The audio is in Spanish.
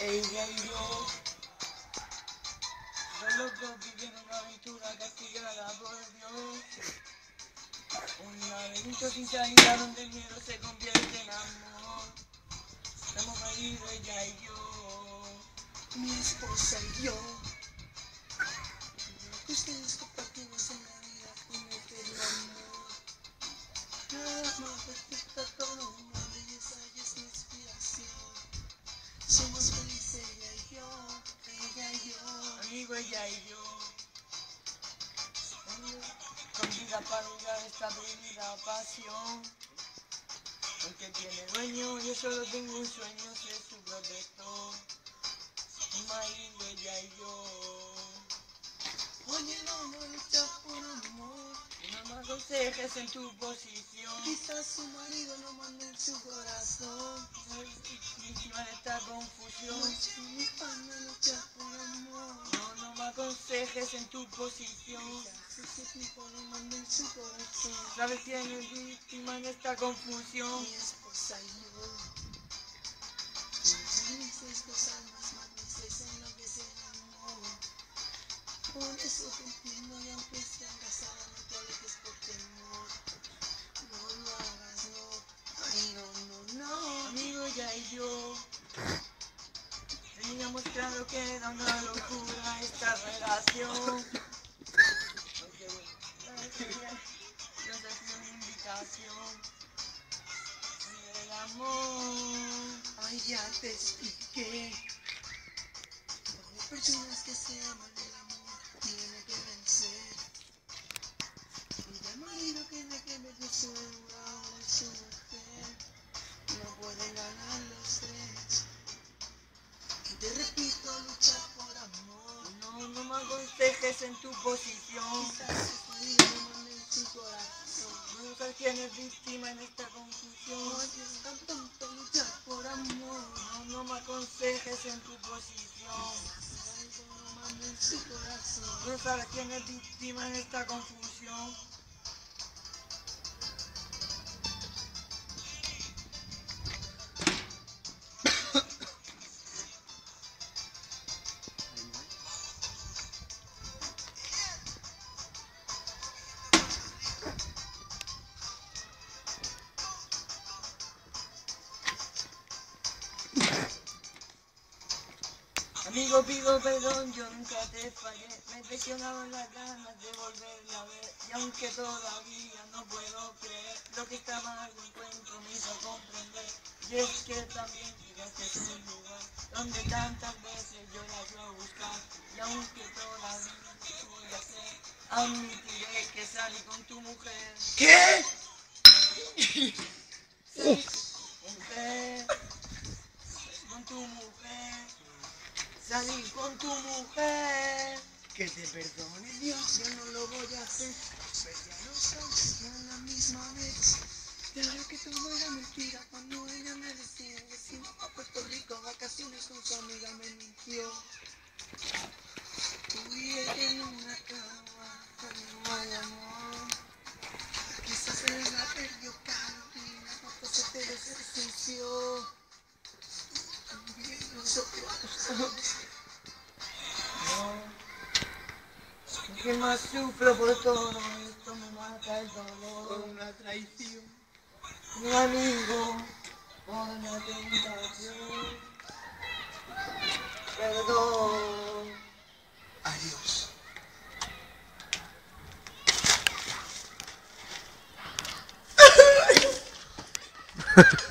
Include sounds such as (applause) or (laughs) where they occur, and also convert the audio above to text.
ella y yo. Dos locos viviendo una aventura castigada por Dios. Un laberinto sin salida donde el miedo se convierte en amor. Estamos marido, ella y yo. mi esposa y yo. Ustedes compartimos en la vida el querido amor. Nada Amigo, ella y yo. Con vida para jugar esta avenida pasión. Porque tiene dueño, yo solo tengo un sueño, ser su protector. Mi marido, ella y yo. Oye, no, no por amor. Y no me aconsejes en tu posición. Quizás su marido no manda en su corazón. Víctima de esta confusión. Mi pana lucha por amor. No, no me aconsejes en tu posición. Quizás ese tipo no manda en su corazón. Sabes quién es víctima en esta confusión. mi esposa y yo. Felices dos almas magnices claro que era una locura esta relación. Porque bueno, yo te hacía una invitación. Y el amor. Ay, ya te expliqué. Hay personas que se aman en tu posición. No sabes quién es víctima en esta confusión. Por amor. No, no me aconsejes en tu posición. No sabes quién es víctima en esta confusión. Amigo, pido perdón, yo nunca te fallé. Me traicionaron las ganas de volverla a ver. Y aunque todavía no puedo creer lo que está mal, encuentro, me hizo comprender. Y es que también llegaste a un lugar donde tantas veces yo la fui a buscar. Y aunque todavía no voy a hacer, admitiré que salí con tu mujer. ¿Qué? Que te perdone Dios, yo no lo voy a hacer. Pero ya no somos la misma vez. Claro que todo era mentira cuando ella me decía que si iba a Puerto Rico a vacaciones con su amiga me mintió. Ella en una cama, no hay amor. Quizás él la perdió Carolina, cuando se te desentenció. También nosotros. Que más sufro por todo esto me mata el Por dolor. una traición. Mi amigo, por la tentación. Perdón. Adiós. (laughs)